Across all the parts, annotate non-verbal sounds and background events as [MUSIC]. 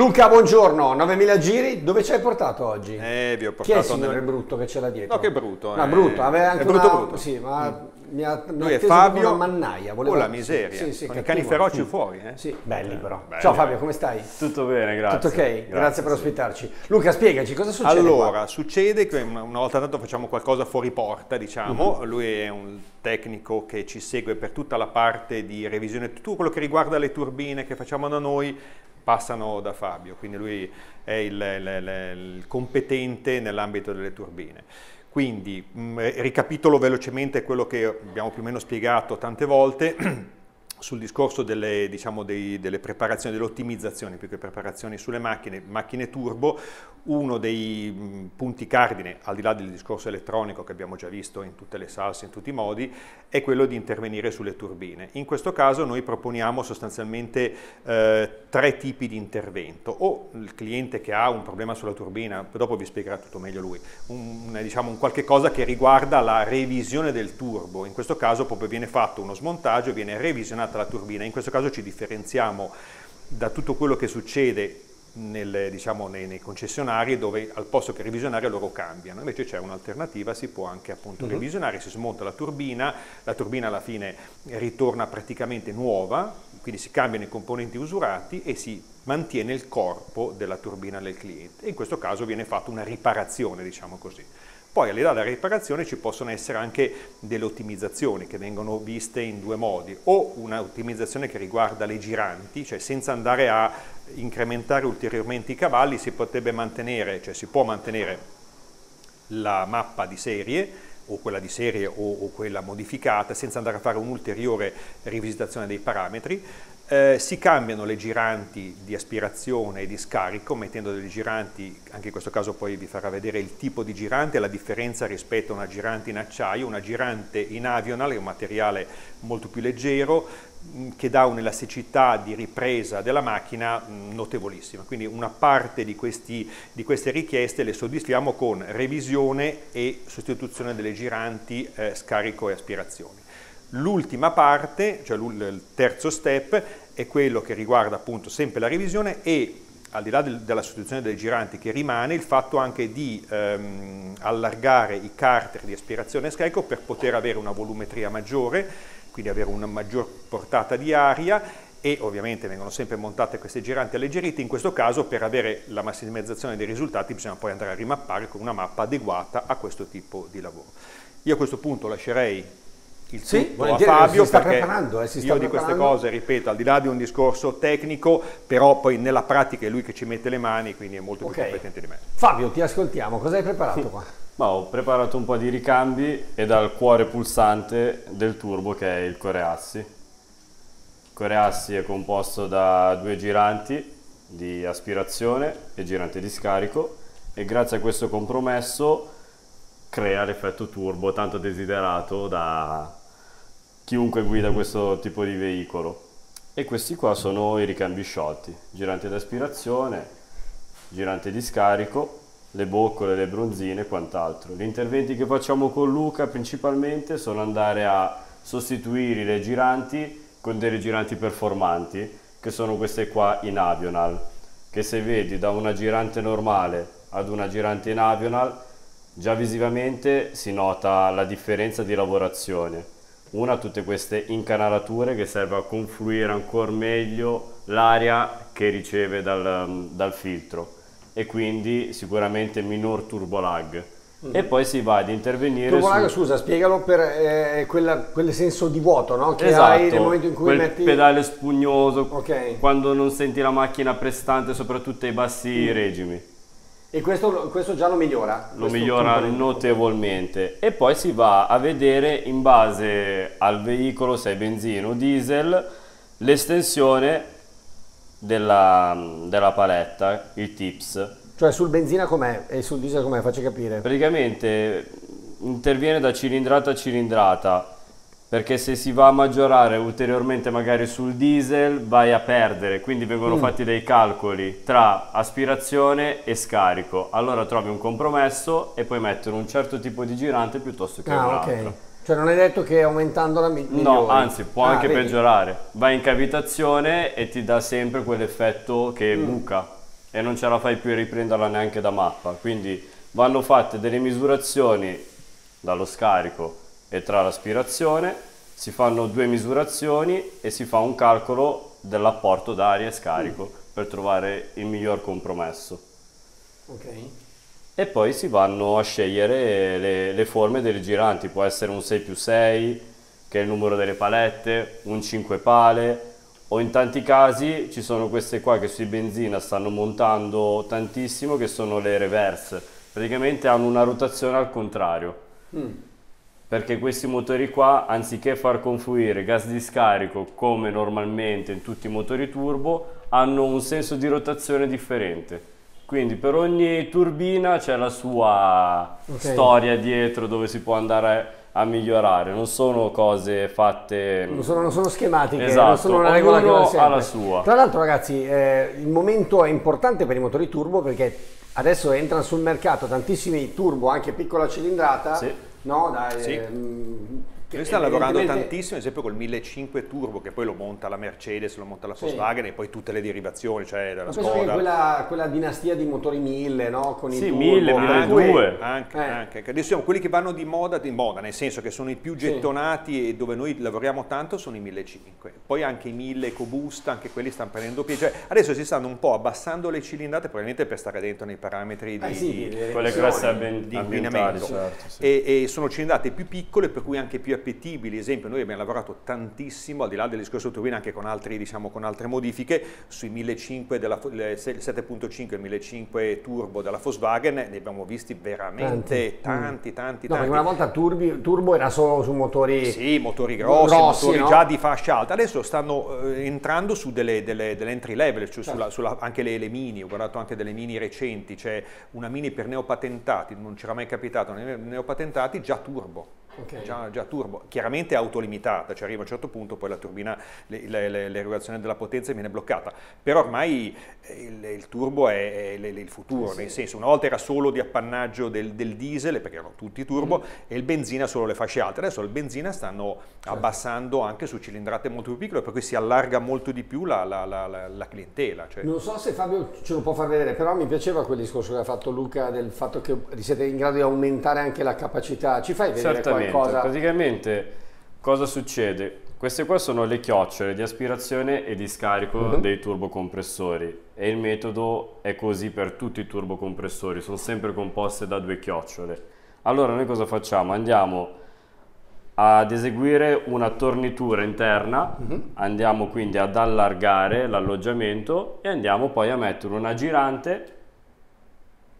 Luca, buongiorno, 9000 giri, dove ci hai portato oggi? Eh, vi ho portato Chi è il signore nel- brutto che c'è là dietro? No, che brutto. No, eh. brutto, aveva anche è brutto una... brutto. Sì, ma mi ha, mi ha Lui è Fabio una mannaia. con la miseria, Sì, sì, con i cani feroci Mm. fuori. Eh. Sì, belli però. belli, Ciao Fabio, come stai? Tutto bene, grazie. Tutto ok? Grazie, per sì. ospitarci. Luca, spiegaci cosa succede Allora, qua? succede che una volta tanto facciamo qualcosa fuori porta, diciamo. Mhm. Lui è un tecnico che ci segue per tutta la parte di revisione, tutto quello che riguarda le turbine che facciamo da noi passano da Fabio, quindi lui è il, il- il- competente nell'ambito delle turbine. Quindi, mh, ricapitolo velocemente quello che abbiamo più o meno spiegato tante volte. [CLEARS THROAT] sul discorso delle, diciamo, dei- delle preparazioni, delle ottimizzazioni, più che preparazioni sulle macchine, macchine turbo, uno dei punti cardine, al di là del discorso elettronico che abbiamo già visto in tutte le salse, in tutti i modi, è quello di intervenire sulle turbine. In questo caso noi proponiamo sostanzialmente eh, tre tipi di intervento, o il cliente che ha un problema sulla turbina, dopo vi spiegherà tutto meglio lui, un, diciamo, un qualche cosa che riguarda la revisione del turbo, in questo caso proprio viene fatto uno smontaggio, viene revisionata la turbina, in questo caso ci differenziamo da tutto quello che succede nel, diciamo, nei, nei concessionari dove al posto che revisionare loro cambiano, invece c'è un'alternativa, si può anche appunto revisionare, si smonta la turbina, la turbina alla fine ritorna praticamente nuova, quindi si cambiano i componenti usurati e si mantiene il corpo della turbina del cliente. E in questo caso viene fatta una riparazione, diciamo così. Poi al di là della riparazione ci possono essere anche delle ottimizzazioni che vengono viste in due modi, o una ottimizzazione che riguarda le giranti, cioè senza andare a incrementare ulteriormente i cavalli si potrebbe mantenere, cioè si può mantenere la mappa di serie o quella di serie o, o quella modificata senza andare a fare un'ulteriore rivisitazione dei parametri. Eh, si cambiano le giranti di aspirazione e di scarico, mettendo delle giranti, anche in questo caso poi vi farà vedere il tipo di girante la differenza rispetto a una girante in acciaio, una girante in avional, è un materiale molto più leggero, mh, che dà un'elasticità di ripresa della macchina mh, notevolissima. Quindi una parte di, questi, di queste richieste le soddisfiamo con revisione e sostituzione delle giranti, eh, scarico e aspirazioni. L'ultima parte, cioè il terzo step, è quello che riguarda appunto sempre la revisione e al di là del- della sostituzione delle giranti che rimane, il fatto anche di ehm, allargare i carter di aspirazione e scarico per poter avere una volumetria maggiore, quindi avere una maggior portata di aria e ovviamente vengono sempre montate queste giranti alleggerite, in questo caso per avere la massimizzazione dei risultati bisogna poi andare a rimappare con una mappa adeguata a questo tipo di lavoro. Io a questo punto lascerei il Sì, tutto a Fabio si sta perché preparando, eh, si io di queste cose, ripeto, al di là di un discorso tecnico, però poi nella pratica è lui che ci mette le mani, quindi è molto Ok. più competente di me. Fabio, ti ascoltiamo, cosa hai preparato [LAUGHS] qua? Ma ho preparato un po' di ricambi e dal cuore pulsante del turbo che è il coreassi. Il coreassi è composto da due giranti di aspirazione e girante di scarico e grazie a questo compromesso crea l'effetto turbo tanto desiderato da chiunque guida questo tipo di veicolo. E questi qua sono i ricambi sciolti, girante di aspirazione, girante di scarico, le boccole, le bronzine e quant'altro. Gli interventi che facciamo con Luca principalmente sono andare a sostituire le giranti con delle giranti performanti, che sono queste qua in Avional, che se vedi da una girante normale ad una girante in Avional, già visivamente si nota la differenza di lavorazione. Una tutte queste incanalature che serve a confluire ancora meglio l'aria che riceve dal, dal filtro e quindi sicuramente minor turbo lag. E poi si va ad intervenire Turbolago, su scusa, spiegalo per eh, quella- quel senso di vuoto no? che esatto, hai nel momento in cui quel metti... pedale spugnoso Ok. quando non senti la macchina prestante soprattutto ai bassi regimi. E questo, questo già lo migliora? lo migliora notevolmente e poi si va a vedere in base al veicolo se è benzina o diesel l'estensione della, della paletta, il tips. Cioè sul benzina com'è e sul diesel com'è? Facci capire. Praticamente interviene da cilindrata a cilindrata perché se si va a maggiorare ulteriormente magari sul diesel vai a perdere, quindi vengono fatti dei calcoli tra aspirazione e scarico. Allora trovi un compromesso e puoi mettere un certo tipo di girante piuttosto che un Ah, altro. ok. Cioè non è detto che aumentandola mi- No, migliori. anzi, può Ah, anche vedi? peggiorare. Va in cavitazione e ti dà sempre quell'effetto che buca. e non ce la fai più a riprenderla neanche da mappa. Quindi vanno fatte delle misurazioni dallo scarico e tra l'aspirazione, si fanno due misurazioni e si fa un calcolo dell'apporto d'aria e scarico mm. per trovare il miglior compromesso. Ok. E poi si vanno a scegliere le, le forme delle giranti, può essere un 6 più 6, che è il numero delle palette, un 5 pale, o in tanti casi ci sono queste qua che sui benzina stanno montando tantissimo, che sono le reverse, praticamente hanno una rotazione al contrario. Mm. Perché questi motori qua, anziché far confluire gas di scarico come normalmente in tutti i motori turbo, hanno un senso di rotazione differente. Quindi per ogni turbina c'è la sua okay. storia dietro dove si può andare a migliorare, non sono cose fatte... Non sono, non sono schematiche, esatto. non sono una regola Ognuno che ha la sua. Tra l'altro ragazzi, eh, il momento è importante per i motori turbo perché adesso entrano sul mercato tantissimi turbo, anche piccola cilindrata, sì. No? Dai, sì. ehm, noi stiamo lavorando tantissimo, ad esempio col 1500 Turbo, che poi lo monta la Mercedes, lo monta la Volkswagen sì. e poi tutte le derivazioni, cioè dalla Ma Skoda. quella, quella dinastia di motori 1000, no? Con sì, i 1000, 1200. Anche, eh. anche. Adesso quelli che vanno di moda, di moda, nel senso che sono i più gettonati sì. e dove noi lavoriamo tanto sono i 1500. Poi anche i 1000 EcoBoost, anche quelli stanno prendendo piede. Cioè, adesso si stanno un po' abbassando le cilindrate, probabilmente per stare dentro nei parametri di, eh sì, di, di, di inquinamento. Certo, sì. e, e sono cilindrate più piccole, per cui anche più appetibili. Esempio, noi abbiamo lavorato tantissimo, al di là del discorso turbina, anche con, altri, diciamo, con altre modifiche, sui 1500 della, 7.5 e 1500 turbo della Volkswagen, ne abbiamo visti veramente tanti, tanti, tanti. No, tanti. una volta turbi, turbo era solo su motori... Sì, motori grossi, grossi motori no? già di fascia alta, adesso stanno eh, entrando su delle, delle, delle, entry level, cioè certo. sulla, sulla, anche le, le, mini, ho guardato anche delle mini recenti, c'è una mini per neopatentati, non c'era mai capitato, neopatentati già turbo. Okay. Già, già, turbo, chiaramente autolimitata, cioè arriva a un certo punto poi la turbina, l'erogazione della potenza viene bloccata, però ormai il, il turbo è, è, il futuro, sì, nel senso una volta era solo di appannaggio del, del diesel, perché erano tutti turbo, mm. e il benzina solo le fasce alte, adesso il benzina stanno certo. abbassando anche su cilindrate molto più piccole, per cui si allarga molto di più la, la, la, la clientela. Cioè. Non so se Fabio ce lo può far vedere, però mi piaceva quel discorso che ha fatto Luca del fatto che siete in grado di aumentare anche la capacità, ci fai vedere qualcosa? Praticamente cosa succede? Queste qua sono le chiocciole di aspirazione e di scarico uh mhm. -huh. dei turbocompressori e il metodo è così per tutti i turbocompressori, sono sempre composte da due chiocciole. Allora noi cosa facciamo? Andiamo ad eseguire una tornitura interna, uh mhm. -huh. andiamo quindi ad allargare l'alloggiamento e andiamo poi a mettere una girante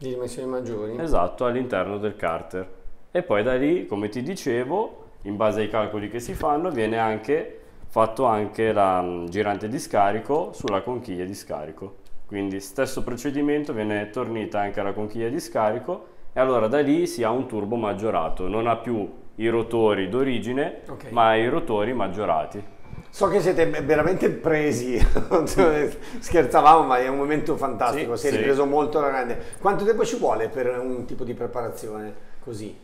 di dimensioni maggiori. Esatto, all'interno del carter. E poi da lì, come ti dicevo, in base ai calcoli che si fanno viene anche fatto anche la mm, girante di scarico sulla conchiglia di scarico quindi stesso procedimento viene tornita anche alla conchiglia di scarico e allora da lì si ha un turbo maggiorato non ha più i rotori d'origine okay. ma i rotori maggiorati So che siete veramente presi, [LAUGHS] scherzavamo ma è un momento fantastico, sì, si è ripreso molto alla grande. Quanto tempo ci vuole per un tipo di preparazione così?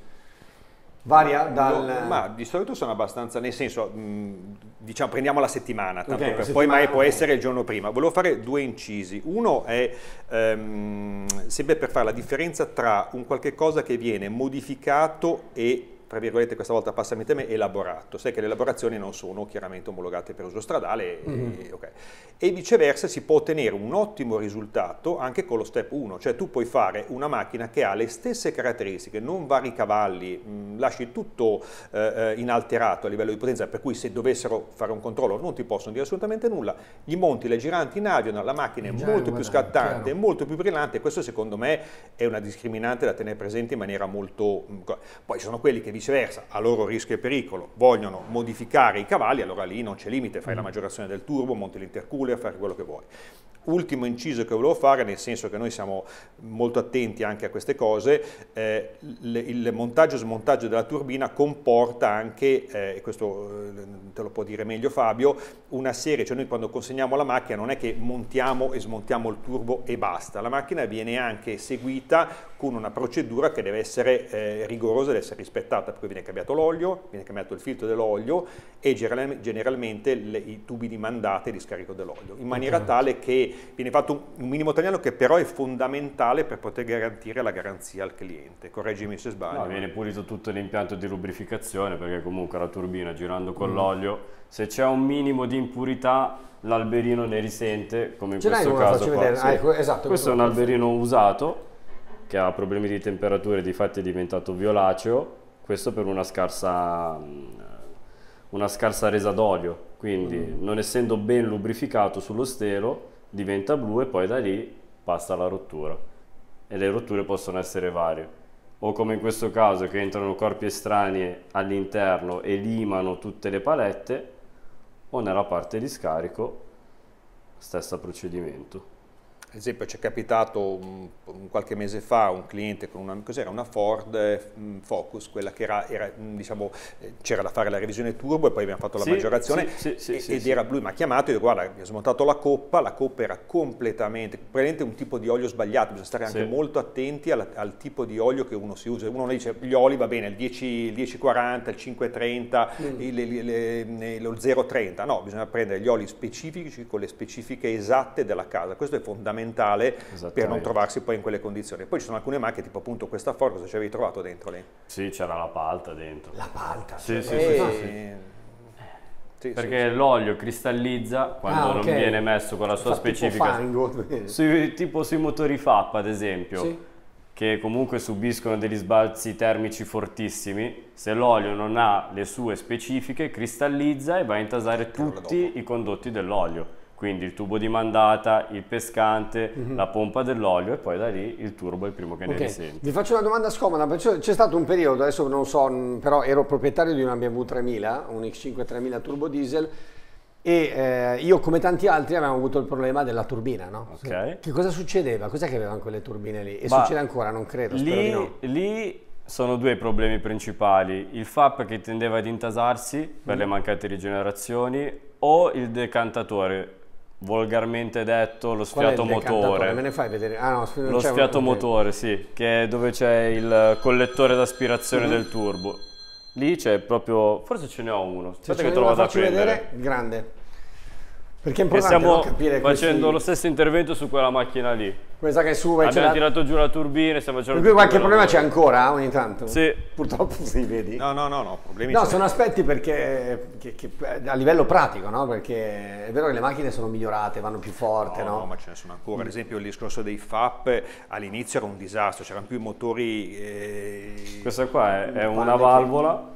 Varia dal... No, ma di solito sono abbastanza, nel senso, mh, diciamo, prendiamo la settimana, tanto okay, per, settimana, poi mai può essere il giorno prima. Volevo fare due incisi. Uno è ehm, sempre per fare la differenza tra un qualche cosa che viene modificato e tra virgolette questa volta passami te me, elaborato. Sai che le elaborazioni non sono chiaramente omologate per uso stradale mm-hmm. e, okay. e, viceversa si può ottenere un ottimo risultato anche con lo step 1, cioè tu puoi fare una macchina che ha le stesse caratteristiche, non vari cavalli, mh, mm, lasci tutto eh, eh, inalterato a livello di potenza, per cui se dovessero fare un controllo non ti possono dire assolutamente nulla, gli monti, le giranti in avion, la macchina è Già molto più scattante, chiaro. molto più brillante, questo secondo me è una discriminante da tenere presente in maniera molto... Mm, poi ci sono quelli che viceversa, a loro rischio e pericolo, vogliono modificare i cavalli, allora lì non c'è limite, fai mm. la maggiorazione del turbo, monti l'intercooler, fai quello che vuoi. Ultimo inciso che volevo fare, nel senso che noi siamo molto attenti anche a queste cose, eh, il montaggio e smontaggio della turbina comporta anche, eh, e questo eh, te lo può dire meglio Fabio, una serie, cioè noi quando consegniamo la macchina non è che montiamo e smontiamo il turbo e basta, la macchina viene anche seguita con una procedura che deve essere eh, rigorosa, deve essere rispettata, per cui viene cambiato l'olio, viene cambiato il filtro dell'olio e generalmente le, i tubi di mandate di scarico dell'olio, in maniera okay. tale che viene fatto un, minimo tagliano che però è fondamentale per poter garantire la garanzia al cliente. Correggimi se sbaglio. No, viene pulito tutto l'impianto di lubrificazione perché comunque la turbina girando con mm. l'olio, se c'è un minimo di impurità l'alberino ne risente, come in Ce questo caso qua. Sì. Ah, ecco, esatto, questo è un alberino usato che ha problemi di temperatura e di fatti è diventato violaceo, questo per una scarsa, una scarsa resa d'olio, quindi mm. non essendo ben lubrificato sullo stelo diventa blu e poi da lì passa alla rottura e le rotture possono essere varie o come in questo caso che entrano corpi estranei all'interno e limano tutte le palette o nella parte di scarico stesso procedimento. Ad esempio ci è capitato un, qualche mese fa un cliente con una, una Ford mm, Focus, quella che era, era mm, diciamo, eh, c'era da fare la revisione turbo e poi abbiamo fatto la sì, maggiorazione sì, sì, ed era lui mi ha chiamato e detto guarda abbiamo smontato la coppa, la coppa era completamente, praticamente un tipo di olio sbagliato, bisogna stare anche molto attenti al, al, tipo di olio che uno si usa, uno dice gli oli va bene, il, 10, il 1040, il 530, mm. il, il, il, lo 030, no, bisogna prendere gli oli specifici con le specifiche esatte della casa, questo è fondamentale fondamentale per non trovarsi poi in quelle condizioni. Poi ci sono alcune macchine, tipo appunto questa Ford, cosa ci avevi trovato dentro lì? Sì, c'era la palta dentro. La palta? Sì, sì, sì, sì. Sì, perché sì, l'olio cristallizza quando ah, okay. non viene messo con la sua Fa specifica tipo, sui, tipo sui motori FAP ad esempio sì. che comunque subiscono degli sbalzi termici fortissimi se l'olio non ha le sue specifiche cristallizza e va a intasare tutti i condotti dell'olio quindi il tubo di mandata, il pescante, mm-hmm. la pompa dell'olio e poi da lì il turbo è il primo che okay. ne risente. Vi faccio una domanda scomoda, c'è stato un periodo, adesso non so, però ero proprietario di una BMW 3000, un X5 3000 turbo diesel e eh, io come tanti altri avevamo avuto il problema della turbina, no? Okay. Che cosa succedeva? Cos'è che avevano quelle turbine lì? E bah, succede ancora, non credo, lì, no. lì sono due i problemi principali, il FAP che tendeva ad intasarsi per mm. le mancate rigenerazioni o il decantatore volgarmente detto lo sfiato motore. Me ne fai vedere? Ah, no, lo sfiato motore, sì, che è dove c'è il collettore d'aspirazione mm -hmm. del turbo. Lì c'è proprio, forse ce ne ho uno. Aspetta che trovo da prendere. vedere, grande. Perché è importante stiamo capire facendo questi... lo stesso intervento su quella macchina lì. Questa che su Abbiamo tirato giù la turbina, stiamo facendo... Per cui qualche problema c'è ancora ogni tanto? Sì. Purtroppo sì, vedi? No, no, no, no problemi No, sono aspetti perché che, che, a livello pratico, no? Perché è vero che le macchine sono migliorate, vanno più forte, no? No, no ma ce ne sono ancora. Ad esempio il discorso dei FAP all'inizio era un disastro, c'erano più i motori... Eh... Questa qua è, è una valvola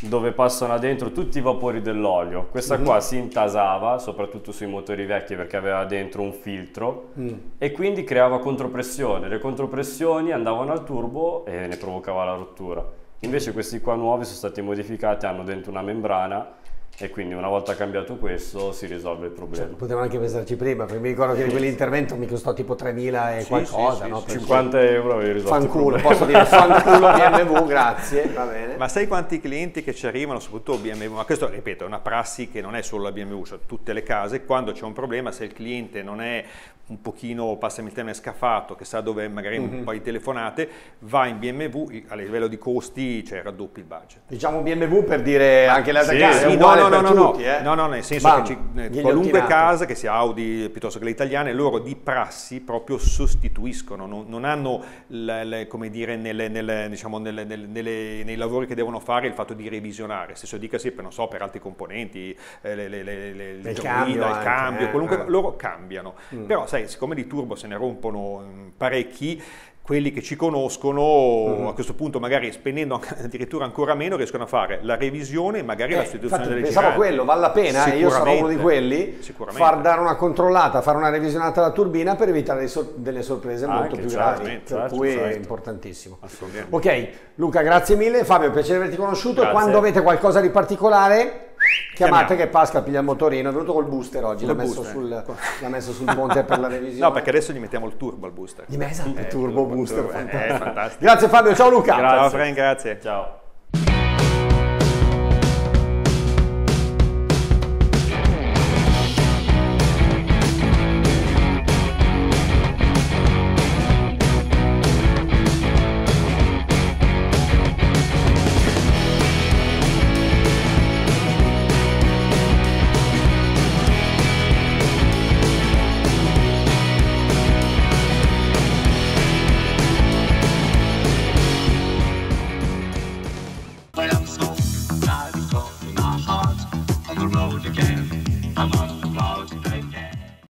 dove passano dentro tutti i vapori dell'olio. Questa mm. qua si intasava, soprattutto sui motori vecchi perché aveva dentro un filtro mm. e quindi creava contropressione. Le contropressioni andavano al turbo e ne provocava la rottura. Invece questi qua nuovi sono stati modificati, hanno dentro una membrana e quindi una volta cambiato questo si risolve il problema. Cioè, potevamo anche pensarci prima, perché mi ricordo che quell'intervento mi costò tipo 3.000 e sì, qualcosa, sì, no? 50 euro avevi risolto Fanculo, posso dire fanculo BMW, [LAUGHS] grazie, va bene. Ma sai quanti clienti che ci arrivano, soprattutto BMW, ma questo ripeto è una prassi che non è solo la BMW, cioè tutte le case, quando c'è un problema, se il cliente non è un pochino, passami il termine, scafato, che sa dove magari mm-hmm. un mhm. po' di telefonate, va in BMW, a livello di costi cioè raddoppi il budget. Diciamo BMW per dire anche le altre sì, case, sì, no, no, no, no, tutti, eh? no, no, nel senso Bam, che ci, qualunque casa, che sia Audi piuttosto che le italiane, loro di prassi proprio sostituiscono, non, non hanno, le, le, come dire, nelle, nelle, diciamo, nelle, nei lavori che devono fare il fatto di revisionare, stesso dicasi per, non so, per altri componenti, eh, le, il cambio, il cambio, eh, qualunque, eh. loro cambiano. Mm. Però, sai, siccome di turbo se ne rompono mm, parecchi, quelli che ci conoscono uh-huh. a questo punto magari spendendo [LAUGHS] addirittura ancora meno riescono a fare la revisione e magari eh, la sostituzione infatti, delle pensavo quello, vale la pena, eh? io sono uno di quelli, far dare una controllata, fare una revisionata alla turbina per evitare delle sorprese ah, molto più gravi, per certo, cui certo. è importantissimo. Ok, Luca grazie mille, Fabio piacere averti conosciuto, grazie. quando avete qualcosa di particolare Chiamate che Pascal piglia il motorino, è venuto col booster oggi, l'ha messo, sul, l'ha messo, sul, ponte per la [LAUGHS] revisione. No, perché adesso gli mettiamo il turbo al booster. Gli esatto, eh, turbo booster, turbo, fantastico. Eh, fantastico. Grazie Fabio, ciao Luca. Grazie. Ciao Frank, grazie. Ciao.